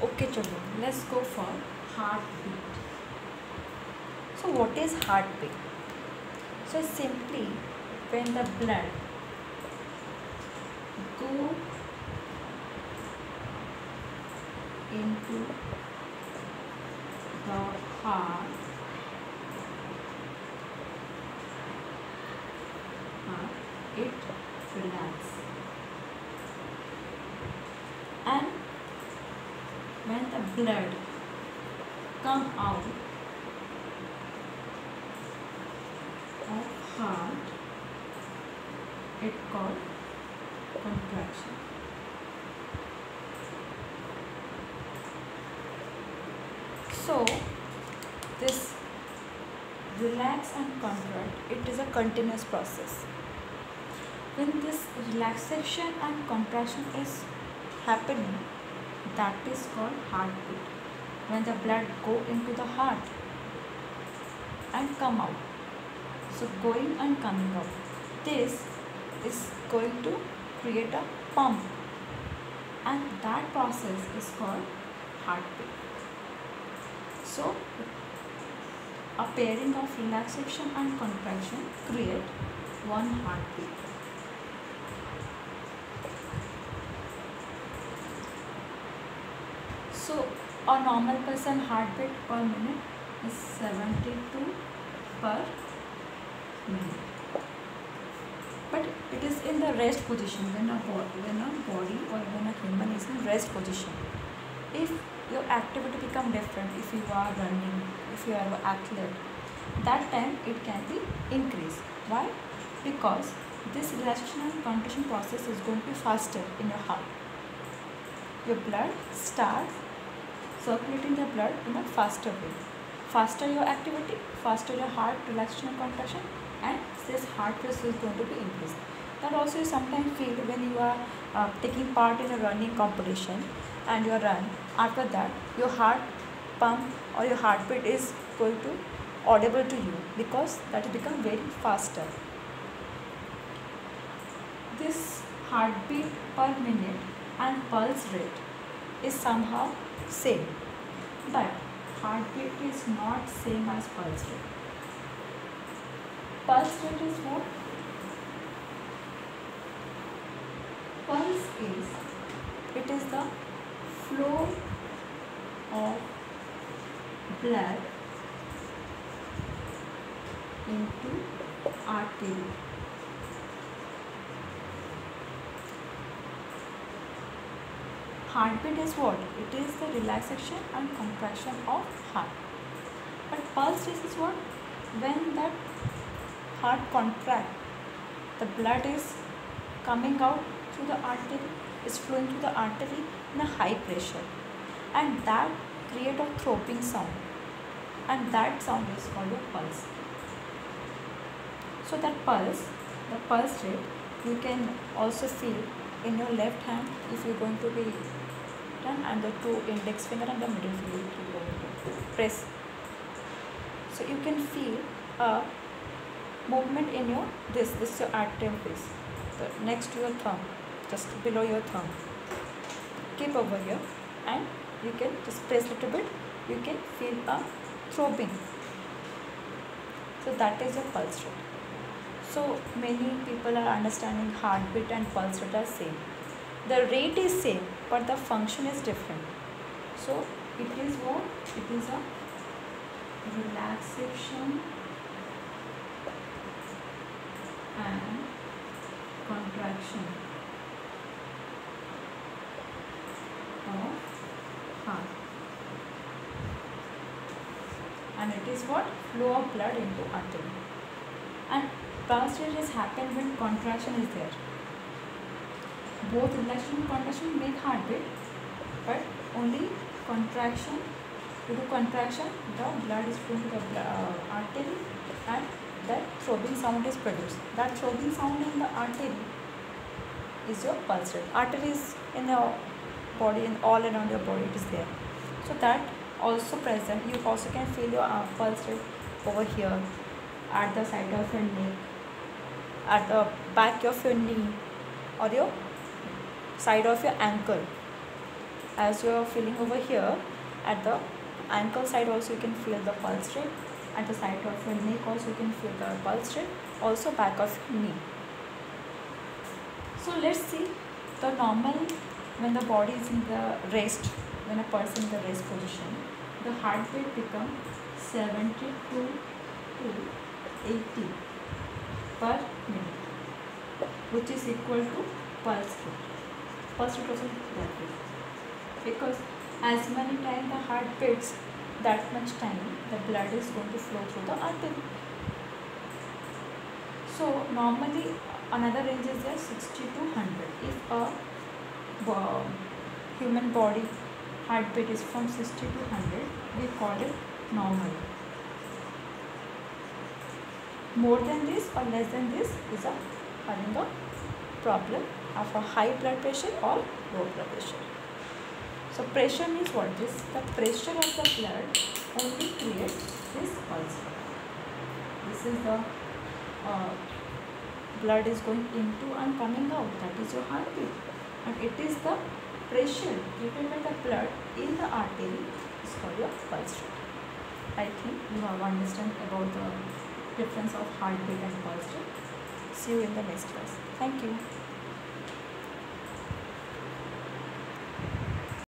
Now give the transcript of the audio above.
Okay, chalo. Let's go for heartbeat. So, what is heartbeat? So, simply when the blood go into the heart, heart it relax and blood come out of heart. It called contraction. So this relax and contract it is a continuous process. When this relaxation and contraction is happening that is called heartbeat when the blood go into the heart and come out. So going and coming out. This is going to create a pump. And that process is called heartbeat so a pairing of relaxation and contraction create one heartbeat A normal person heartbeat per minute is 72 per minute. But it is in the rest position when a when a body or when a human is in rest position. If your activity become different, if you are running, if you are an athlete, that time it can be increased. Why? Because this relaxation and contraction process is going to be faster in your heart. Your blood starts circulating the blood in a faster way. Faster your activity, faster your heart relaxation and contraction, and this heart rate is going to be increased. That also you sometimes feel when you are uh, taking part in a running competition and you run. After that, your heart pump or your heartbeat is going to audible to you because that will become very faster. This heartbeat per minute and pulse rate is somehow same. But heartbeat is not same as pulse rate. Pulse rate is what? Pulse is it is the flow of blood into artery heartbeat is what? It is the relaxation and contraction of heart. But pulse rate is what? When that heart contract the blood is coming out through the artery is flowing through the artery in a high pressure. And that create a throbbing sound. And that sound is called a pulse. So that pulse the pulse rate you can also feel in your left hand if you're going to be and the two index finger and the middle finger. Press. So you can feel a movement in your this this is your arterial piece the next to your thumb just below your thumb. Keep over here and you can just press a little bit. You can feel a throbbing. So that is your pulse rate. So many people are understanding heartbeat and pulse rate are same the rate is same but the function is different. So it is what? It is a relaxation and contraction of heart. And it is what? Flow of blood into artery and rate is happen when contraction is there both relaxation and contraction make heartbeat but only contraction due to contraction the blood is flowing to the uh, artery and that throbbing sound is produced. That throbbing sound in the artery is your pulse rate. Artery is in your body and all around your body it is there. So that also present you also can feel your uh, pulse rate over here at the side of your neck at the back of your knee or your side of your ankle. As you are feeling over here at the ankle side also you can feel the pulse rate. At the side of your neck also you can feel the pulse rate. Also back of knee. So let's see the normal when the body is in the rest when a person in the rest position the heartbeat become 72 to 80 per minute which is equal to pulse rate pulse rate also that way because as many times the heart beats that much time the blood is going to flow through the artery. So normally another range is there 60 to 100 if a uh, human body heartbeat is from 60 to 100 we call it normal. More than this or less than this is a having a problem of a high blood pressure or low blood pressure. So pressure means what? This the pressure of the blood only creates this pulse this is the uh, blood is going into and coming out. That is your heartbeat. And it is the pressure given by the blood in the artery is called your pulse rate i think you have understand about the difference of heartbeat and pulse rate see you in the next class. Thank you